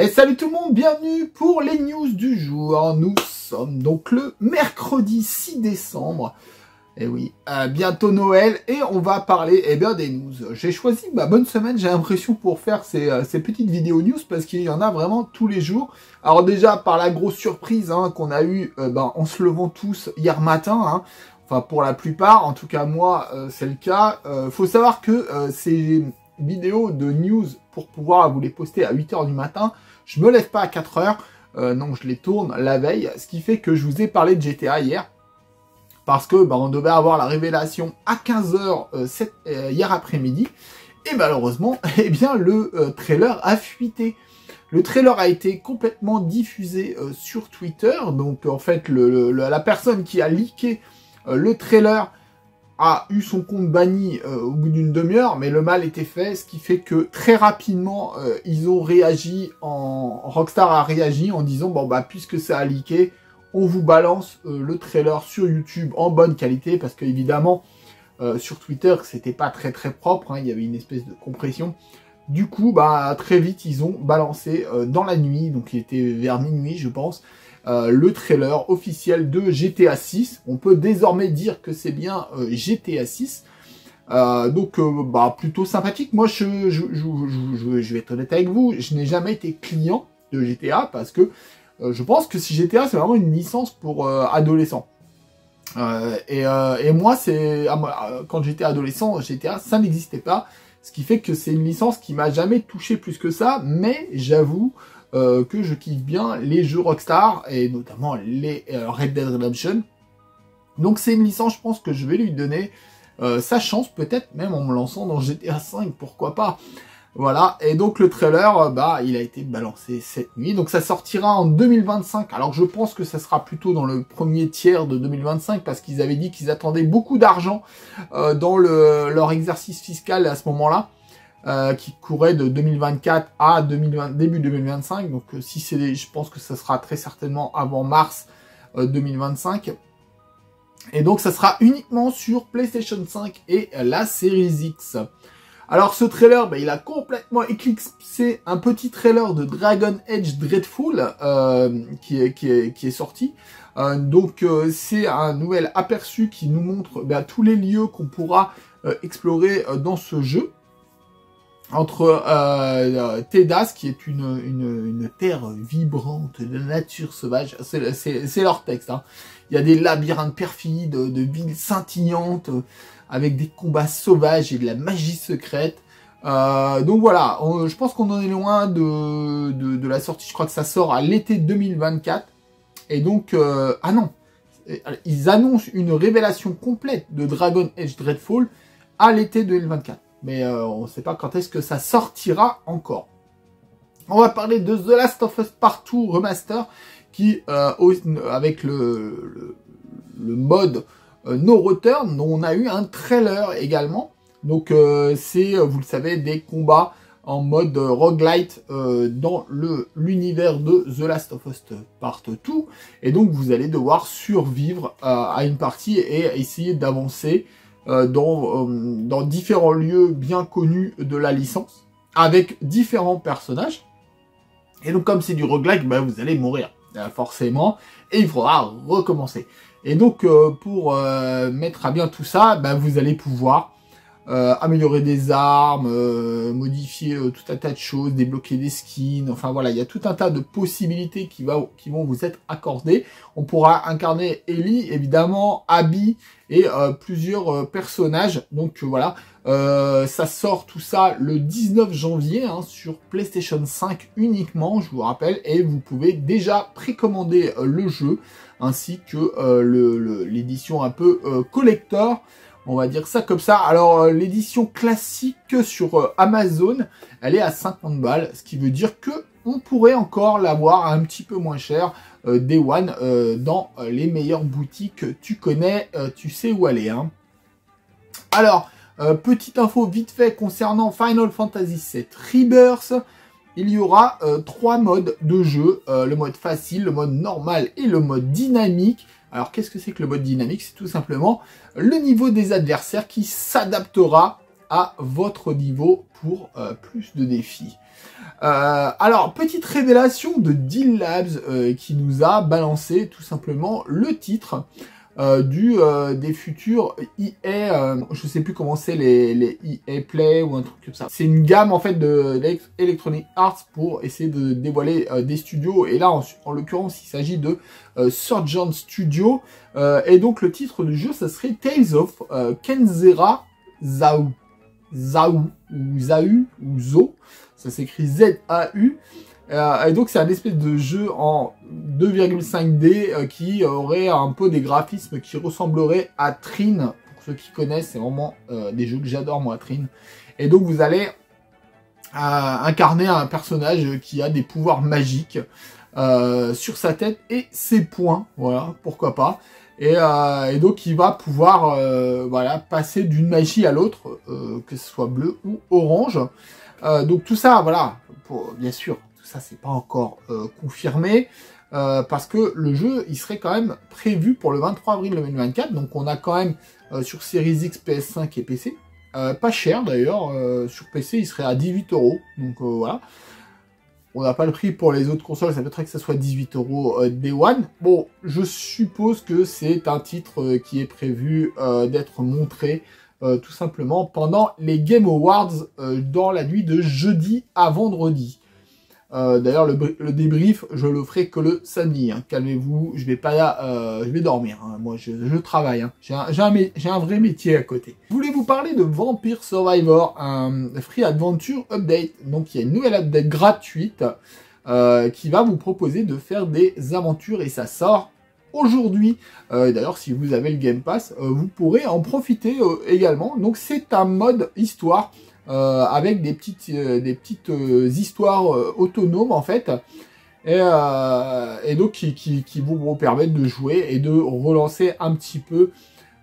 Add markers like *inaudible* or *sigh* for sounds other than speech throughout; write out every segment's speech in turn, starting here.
Et salut tout le monde, bienvenue pour les news du jour. Nous sommes donc le mercredi 6 décembre. Et oui, euh, bientôt Noël et on va parler eh bien, des news. J'ai choisi ma bonne semaine, j'ai l'impression, pour faire ces, euh, petites vidéos news parce qu'il y en a vraiment tous les jours. Alors déjà, par la grosse surprise hein, qu'on a eue euh, ben, en se levant tous hier matin, hein, enfin pour la plupart, en tout cas moi, c'est le cas. faut savoir que ces vidéos de news, pour pouvoir vous les poster à 8h du matin, je me lève pas à 4h, non, je les tourne la veille, ce qui fait que je vous ai parlé de GTA hier. Parce que bah, on devait avoir la révélation à 15h euh, euh, hier après-midi, et malheureusement, *laughs* eh bien, le euh, trailer a fuité. Le trailer a été complètement diffusé sur Twitter, donc en fait, la personne qui a leaké le trailer a eu son compte banni au bout d'une demi-heure, mais le mal était fait, ce qui fait que très rapidement, ils ont réagi, en Rockstar a réagi en disant, bon bah puisque ça a leaké, on vous balance euh, le trailer sur YouTube en bonne qualité parce qu'évidemment euh, sur Twitter c'était pas très très propre, hein, il y avait une espèce de compression. Du coup, bah très vite ils ont balancé euh, dans la nuit, donc il était vers minuit je pense, le trailer officiel de GTA 6. On peut désormais dire que c'est bien GTA 6. donc bah plutôt sympathique. Moi je, vais être honnête avec vous, je n'ai jamais été client de GTA parce que euh, je pense que si GTA, c'est vraiment une licence pour euh, adolescents. Euh, et, moi, c'est quand j'étais adolescent, GTA, ça n'existait pas. Ce qui fait que c'est une licence qui m'a jamais touché plus que ça, mais j'avoue que je kiffe bien les jeux Rockstar, et notamment les Red Dead Redemption. Donc c'est une licence, je pense que je vais lui donner sa chance, peut-être même en me lançant dans GTA 5, pourquoi pas. Voilà, et donc le trailer, euh, bah, il a été balancé cette nuit. Donc ça sortira en 2025. Alors je pense que ça sera plutôt dans le premier tiers de 2025 parce qu'ils avaient dit qu'ils attendaient beaucoup d'argent euh, dans le, leur exercice fiscal à ce moment-là. Euh, qui courait de 2024 à 2020, début 2025. Donc si c'est, je pense que ça sera très certainement avant mars 2025. Et donc ça sera uniquement sur PlayStation 5 et la Series X. Alors ce trailer, bah, il a complètement éclipsé un petit trailer de Dragon Age Dreadful euh, qui, est, qui, est, qui, est, sorti. Euh, donc euh, c'est un nouvel aperçu qui nous montre bah, tous les lieux qu'on pourra explorer dans ce jeu. Entre Tedas, qui est une, une, terre vibrante de nature sauvage, c'est leur texte. Hein. Il y a des labyrinthes perfides, de villes scintillantes, avec des combats sauvages et de la magie secrète. Euh, donc voilà, je pense qu'on en est loin de, de, la sortie. Je crois que ça sort à l'été 2024. Et donc, euh, ah non, ils annoncent une révélation complète de Dragon Age Dreadfall à l'été 2024. Mais euh, on ne sait pas quand est-ce que ça sortira encore. On va parler de The Last of Us Partout Remaster, qui, avec le, le mode no Return, on a eu un trailer également. Donc euh, c'est, euh, vous le savez, des combats en mode roguelite dans le l'univers de The Last of Us Part 2. Et donc vous allez devoir survivre à une partie et essayer d'avancer dans, dans différents lieux bien connus de la licence, avec différents personnages. Et donc comme c'est du roguelite, bah, vous allez mourir, forcément, et il faudra recommencer. Et donc, euh, pour euh, mettre à bien tout ça, bah, vous allez pouvoir euh, améliorer des armes, modifier tout un tas de choses, débloquer des skins. Enfin voilà, il y a tout un tas de possibilités qui, vont vous être accordées. On pourra incarner Ellie, évidemment, Abby et plusieurs personnages. Donc voilà, ça sort tout ça le 19 janvier hein, sur PlayStation 5 uniquement, je vous rappelle. Et vous pouvez déjà précommander le jeu ainsi que euh, l'édition un peu euh, collector, on va dire ça comme ça. Alors euh, l'édition classique sur Amazon, elle est à 50 balles, ce qui veut dire que on pourrait encore l'avoir un petit peu moins cher Day One dans les meilleures boutiques. Tu connais, tu sais où aller. Hein. Alors, petite info vite fait concernant Final Fantasy VII Rebirth il y aura euh, trois modes de jeu, euh, le mode facile, le mode normal et le mode dynamique. Alors qu'est-ce que c'est que le mode dynamique? C'est tout simplement le niveau des adversaires qui s'adaptera à votre niveau pour euh, plus de défis. alors, petite révélation de Deal Labs qui nous a balancé tout simplement le titre euh, du euh, des futurs EA, euh, je sais plus comment c'est les, les EA Play ou un truc comme ça. C'est une gamme en fait de Electronic Arts pour essayer de dévoiler des studios et là en, l'occurrence il s'agit de Surgeon Studio et donc le titre du jeu ça serait Tales of Kenzera Zao. Zao ou Zau ou Zo, ça s'écrit Z-A-U. Euh, et donc c'est un espèce de jeu en 2,5D euh, qui aurait un peu des graphismes qui ressembleraient à Trine. Pour ceux qui connaissent, c'est vraiment euh, des jeux que j'adore moi, Trine. Et donc vous allez incarner un personnage qui a des pouvoirs magiques sur sa tête et ses poings. Voilà, pourquoi pas. Et, donc il va pouvoir passer d'une magie à l'autre, que ce soit bleu ou orange. donc tout ça, voilà, bien sûr, ça c'est pas encore euh, confirmé, euh, parce que le jeu, il serait quand même prévu pour le 23 avril 2024, donc on a quand même euh, sur Series X, PS5 et PC, pas cher d'ailleurs, sur PC il serait à 18 euros, donc voilà. On n'a pas le prix pour les autres consoles, ça peut-être que ça soit 18 euros Day One. Bon, je suppose que c'est un titre qui est prévu d'être montré tout simplement pendant les Game Awards dans la nuit de jeudi à vendredi. Euh, d'ailleurs, le, débrief, je le ferai que le samedi. Hein. Calmez-vous, je vais pas, euh, je vais dormir. Hein. Moi, je, travaille. Hein. J'ai un, un, vrai métier à côté. Je voulais vous parler de Vampire Survivor, un Free Adventure Update? Donc, il y a une nouvelle update gratuite euh, qui va vous proposer de faire des aventures et ça sort aujourd'hui. D'ailleurs, si vous avez le Game Pass, vous pourrez en profiter également. Donc, c'est un mode histoire euh, avec des petites, euh, des petites euh, histoires autonomes en fait. Et, et donc qui, qui, qui, vous permettent de jouer et de relancer un petit peu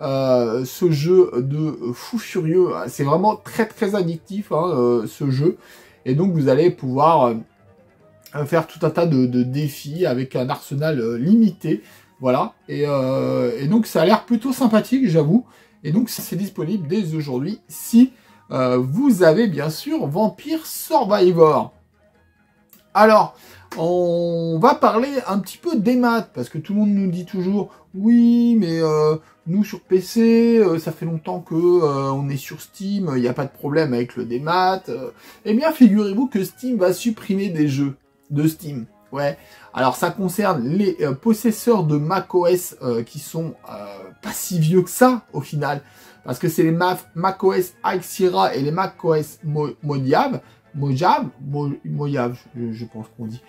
ce jeu de fou furieux. C'est vraiment très très addictif hein, ce jeu. Et donc vous allez pouvoir faire tout un tas de, de défis avec un arsenal limité. Voilà. Et, et, donc ça a l'air plutôt sympathique, j'avoue. Et donc c'est disponible dès aujourd'hui si euh, vous avez bien sûr Vampire Survivor. Alors, on va parler un petit peu des maths, parce que tout le monde nous dit toujours, oui, mais euh, nous sur PC, euh, ça fait longtemps que on est sur Steam, il n'y a pas de problème avec le démat. eh bien, figurez-vous que Steam va supprimer des jeux de Steam. Ouais. Alors ça concerne les possesseurs de macOS qui sont pas si vieux que ça au final parce que c'est les macOS Sierra et les macOS Mojave, Mojave, Mojave, je, pense qu'on dit,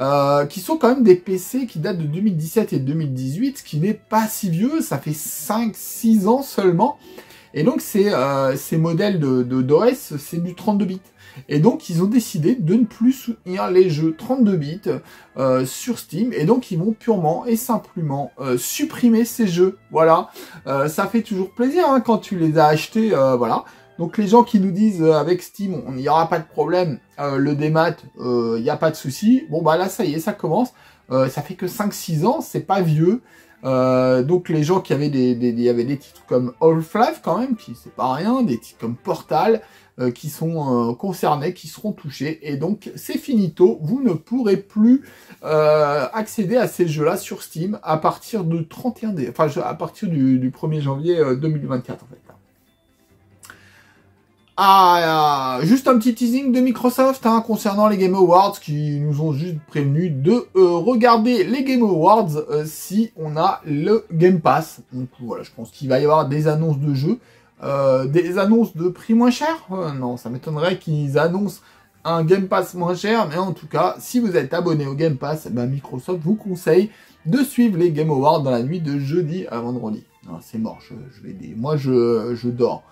euh, qui sont quand même des PC qui datent de 2017 et 2018, ce qui n'est pas si vieux, ça fait 5-6 ans seulement. Et donc ces, euh, ces modèles de d'OS, c'est du 32 bits. Et donc, ils ont décidé de ne plus soutenir les jeux 32 bits euh, sur Steam. Et donc, ils vont purement et simplement euh, supprimer ces jeux. Voilà. Ça fait toujours plaisir hein, quand tu les as achetés. voilà. Donc, les gens qui nous disent avec Steam, on n'y aura pas de problème, le démat, il n'y a pas de souci. Bon, bah là, ça y est, ça commence. ça fait que 5-6 ans, c'est pas vieux. Donc les gens qui avaient des, des, y avait des titres comme Half-Life quand même, qui c'est pas rien, des titres comme Portal, euh, qui sont euh, concernés, qui seront touchés. Et donc, c'est finito. Vous ne pourrez plus euh, accéder à ces jeux-là sur Steam à partir du 31 d enfin, à partir du, 1er janvier 2024, en fait. Ah, juste un petit teasing de Microsoft hein, concernant les Game Awards qui nous ont juste prévenu de regarder les Game Awards si on a le Game Pass. Donc voilà, je pense qu'il va y avoir des annonces de jeux. Euh, des annonces de prix moins cher euh, Non, ça m'étonnerait qu'ils annoncent un Game Pass moins cher, mais en tout cas, si vous êtes abonné au Game Pass, ben Microsoft vous conseille de suivre les Game Awards dans la nuit de jeudi à vendredi. C'est mort, je, vais dire. Moi, je, je dors.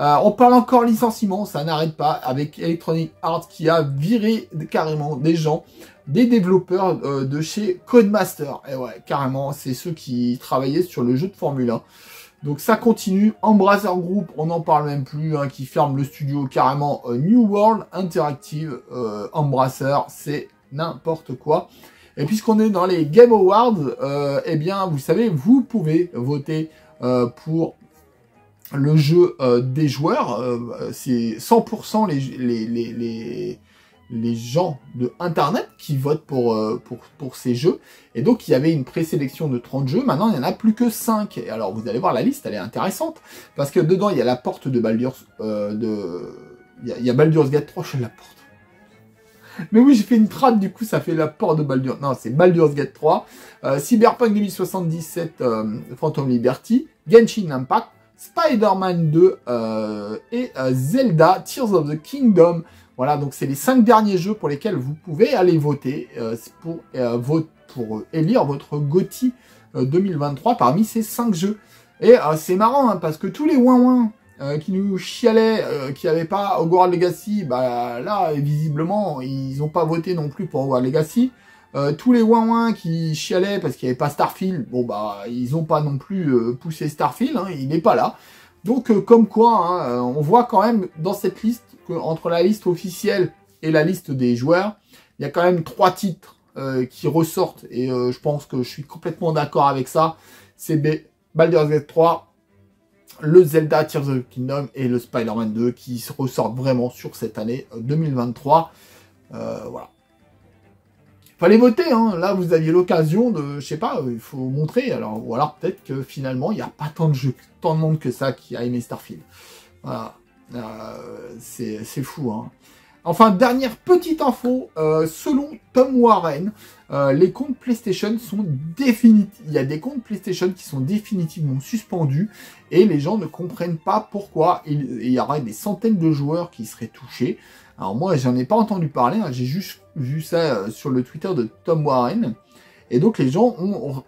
Euh, on parle encore licenciement, ça n'arrête pas, avec Electronic Arts qui a viré carrément des gens, des développeurs de chez Codemaster. Et ouais, carrément, c'est ceux qui travaillaient sur le jeu de Formule 1. Donc ça continue. Embracer Group, on n'en parle même plus, hein, qui ferme le studio carrément euh, New World Interactive. Euh, Embracer, c'est n'importe quoi. Et puisqu'on est dans les Game Awards, euh, eh bien, vous savez, vous pouvez voter euh, pour le jeu des joueurs. c'est 100% les, gens de Internet qui votent pour, pour, ces jeux. Et donc, il y avait une présélection de 30 jeux. Maintenant, il n'y en a plus que 5. Et alors, vous allez voir, la liste, elle est intéressante. Parce que dedans, il y a la porte de Baldur's... Il y, a, Baldur's Gate 3 chez la porte. Mais oui, j'ai fait une trad, du coup, ça fait la porte de Baldur's... Non, c'est Baldur's Gate 3. Cyberpunk 2077, Phantom Liberty, Genshin Impact, Spider-Man 2 euh, et euh, Zelda Tears of the Kingdom. Voilà, donc c'est les cinq derniers jeux pour lesquels vous pouvez aller voter euh, pour, pour élire votre GOTY 2023 parmi ces cinq jeux. Et c'est marrant hein, parce que tous les ouin qui nous chialaient, qui n'avaient pas Hogwarts Legacy, bah là visiblement ils n'ont pas voté non plus pour Hogwarts Legacy. Euh, tous les ouin qui chialaient parce qu'il n'y avait pas Starfield, bon bah ils n'ont pas non plus euh, poussé Starfield, hein, il n'est pas là. Donc euh, comme quoi, hein, on voit quand même dans cette liste que entre la liste officielle et la liste des joueurs, il y a quand même trois titres qui ressortent et je pense que je suis complètement d'accord avec ça. C'est Baldur's Gate 3, le Zelda Tears of the Kingdom et le Spider-Man 2 qui ressortent vraiment sur cette année 2023. voilà fallait voter, hein. Là, vous aviez l'occasion de, je sais pas, il faut montrer. Alors, ou alors peut-être que finalement, il n'y a pas tant de jeux, tant de monde que ça qui a aimé Starfield. Voilà. Euh, c'est fou, hein. Enfin, dernière petite info, euh, selon Tom Warren, euh, les comptes PlayStation sont définitifs. Il y a des comptes PlayStation qui sont définitivement suspendus et les gens ne comprennent pas pourquoi il y aurait des centaines de joueurs qui seraient touchés. Alors moi, j'en ai pas entendu parler, hein. j'ai juste vu ça euh, sur le Twitter de Tom Warren. Et donc les gens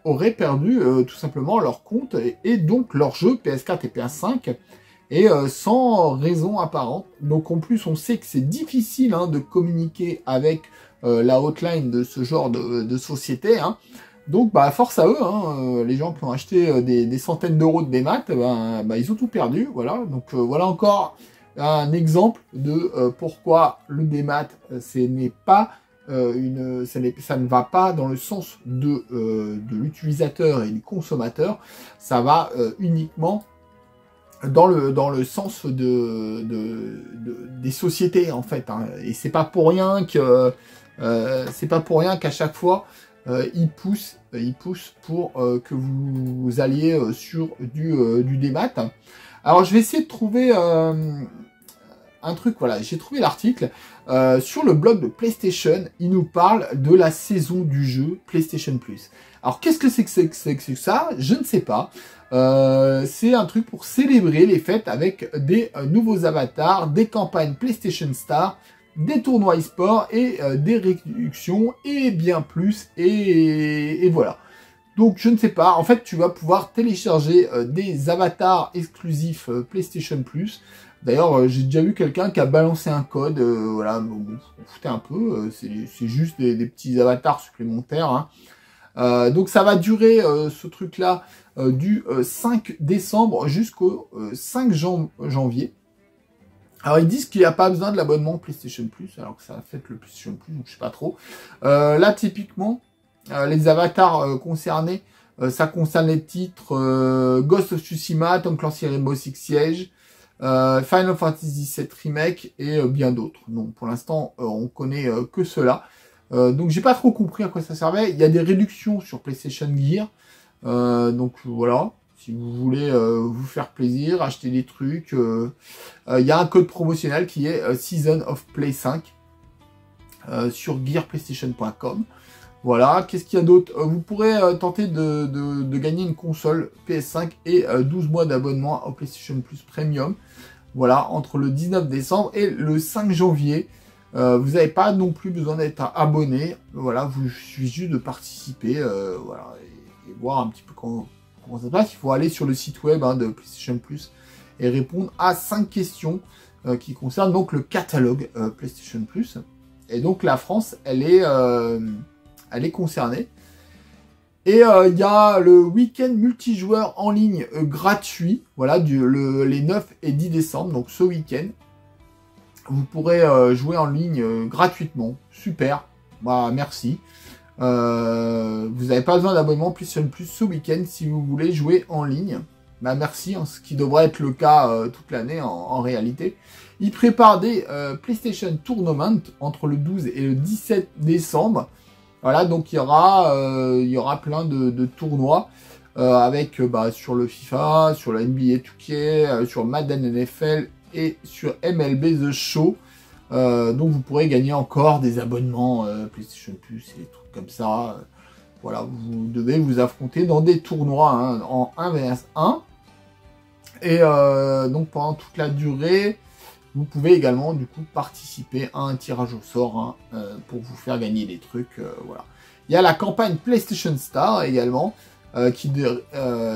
auraient perdu euh, tout simplement leur compte et, donc leur jeu PS4 et PS5 et euh, sans raison apparente. Donc en plus on sait que c'est difficile hein, de communiquer avec la hotline de ce genre de, société. Hein. Donc bah force à eux, les gens qui ont acheté des, centaines d'euros de démat, ben, bah, ils ont tout perdu. Voilà, donc voilà encore un exemple de euh, pourquoi le démat, euh, ce n'est pas euh, une, ça, ça, ne va pas dans le sens de, de l'utilisateur et du consommateur, ça va uniquement dans le dans le sens de, de, des sociétés en fait. Hein. Et c'est pas pour rien que c'est pas pour rien qu'à chaque fois ils poussent ils poussent pour que vous, alliez sur du du démat. Alors je vais essayer de trouver un truc, voilà, j'ai trouvé l'article euh, sur le blog de PlayStation. Il nous parle de la saison du jeu PlayStation Plus. Alors qu'est-ce que c'est que ça? Je ne sais pas. Euh, c'est un truc pour célébrer les fêtes avec des euh, nouveaux avatars, des campagnes PlayStation Star, des tournois e-sport et des réductions et bien plus. Et, voilà. Donc je ne sais pas. En fait, tu vas pouvoir télécharger des avatars exclusifs PlayStation Plus. D'ailleurs, euh, j'ai déjà vu quelqu'un qui a balancé un code, euh, voilà, bon, on foutait un peu, euh, c'est juste des, petits avatars supplémentaires. Hein. donc ça va durer ce truc-là du 5 décembre jusqu'au 5 janvier. Alors ils disent qu'il n'y a pas besoin de l'abonnement PlayStation Plus, alors que ça a fait le PlayStation Plus, donc je sais pas trop. là typiquement, les avatars concernés, ça concerne les titres Ghost of Tsushima, Tom Clancy Rainbow Six Siege, euh, Final Fantasy VII Remake et euh, bien d'autres. Donc pour l'instant, euh, on connaît que cela. donc j'ai pas trop compris à quoi ça servait. Il y a des réductions sur PlayStation Gear. donc voilà, si vous voulez vous faire plaisir, acheter des trucs. Il y a un code promotionnel qui est Season of Play 5 sur gearplaystation.com. Voilà, qu'est-ce qu'il y a d'autre? Vous pourrez tenter de, gagner une console PS5 et 12 mois d'abonnement au PlayStation Plus Premium. Voilà, entre le 19 décembre et le 5 janvier. Euh, vous n'avez pas non plus besoin d'être abonné. Voilà, vous suffit juste de participer, euh, voilà, et, voir un petit peu comment, ça se passe. Il faut aller sur le site web hein, de PlayStation Plus et répondre à 5 questions euh, qui concernent donc le catalogue PlayStation Plus. Et donc la France, elle est, elle est concernée. Et euh, il y a le week-end multijoueur en ligne euh, gratuit, voilà, du, les 9 et 10 décembre, donc ce week-end. Vous pourrez euh, jouer en ligne gratuitement, super, bah merci. vous n'avez pas besoin d'abonnement PlayStation Plus ce week-end si vous voulez jouer en ligne. Bah merci, hein, ce qui devrait être le cas toute l'année en, réalité. Ils préparent des PlayStation Tournament entre le 12 et le 17 décembre. Voilà, donc il y aura, il y aura plein de, tournois avec bah, sur le FIFA, sur la NBA 2K, sur Madden NFL et sur MLB The Show. donc vous pourrez gagner encore des abonnements PlayStation Plus et des trucs comme ça. Voilà, vous devez vous affronter dans des tournois hein, en 1 vs 1. Et euh, donc pendant toute la durée, vous pouvez également du coup participer à un tirage au sort hein, euh, pour vous faire gagner des trucs. Euh, voilà. Il y a la campagne PlayStation Star également qui,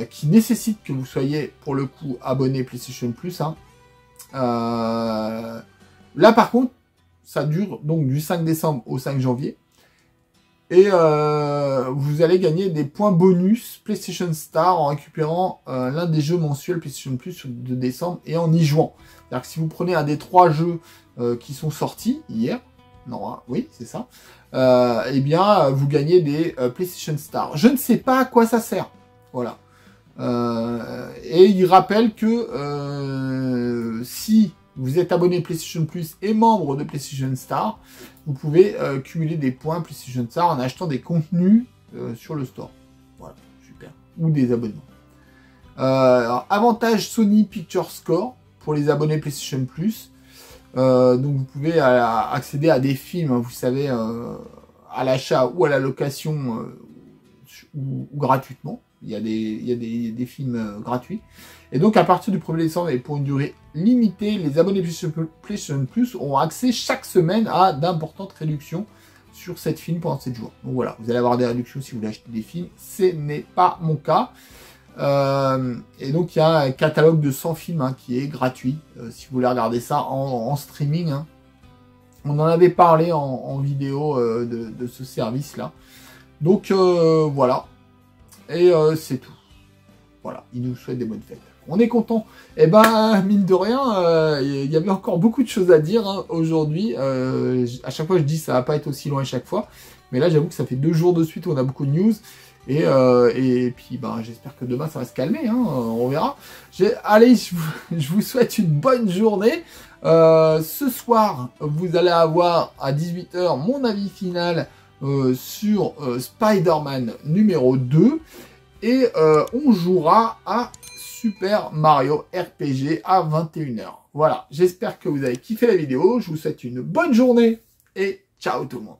qui nécessite que vous soyez pour le coup abonné PlayStation Plus. Hein. là par contre, ça dure donc du 5 décembre au 5 janvier. Et euh, vous allez gagner des points bonus PlayStation Star en récupérant euh, l'un des jeux mensuels PlayStation Plus de décembre et en y jouant. C'est-à-dire que si vous prenez un des trois jeux euh, qui sont sortis hier, non, hein, oui, c'est ça, eh bien, vous gagnez des PlayStation Star. Je ne sais pas à quoi ça sert. Voilà. et il rappelle que si vous êtes abonné PlayStation Plus et membre de PlayStation Star, vous pouvez euh, cumuler des points PlayStation Star en achetant des contenus euh, sur le store. Voilà, super. Ou des abonnements. Euh, avantage Sony Picture Score pour les abonnés PlayStation Plus. donc vous pouvez accéder à des films, vous savez, à l'achat ou à la location ou gratuitement. Il y a des, il y a des, films gratuits. Et donc, à partir du 1er décembre et pour une durée limitée, les abonnés PlayStation Plus ont accès chaque semaine à d'importantes réductions sur cette film pendant 7 jours. Donc voilà, vous allez avoir des réductions si vous voulez acheter des films. Ce n'est pas mon cas. Euh, et donc, il y a un catalogue de 100 films hein, qui est gratuit euh, si vous voulez regarder ça en, streaming. Hein. On en avait parlé en, vidéo de, de, ce service-là. Donc voilà, et euh, c'est tout. Voilà, il nous souhaite des bonnes fêtes. On est content. Et eh ben, mine de rien, euh, il y avait encore beaucoup de choses à dire hein, aujourd'hui. Euh, à chaque fois, je dis ça va pas être aussi loin à chaque fois. Mais là, j'avoue que ça fait deux jours de suite où on a beaucoup de news. Et, et puis, ben, j'espère que demain, ça va se calmer. Hein, on verra. Allez, je vous, *laughs* je vous, souhaite une bonne journée. ce soir, vous allez avoir à 18h mon avis final euh, sur euh, Spider-Man numéro 2 et euh, on jouera à Super Mario RPG à 21h. Voilà, j'espère que vous avez kiffé la vidéo, je vous souhaite une bonne journée et ciao tout le monde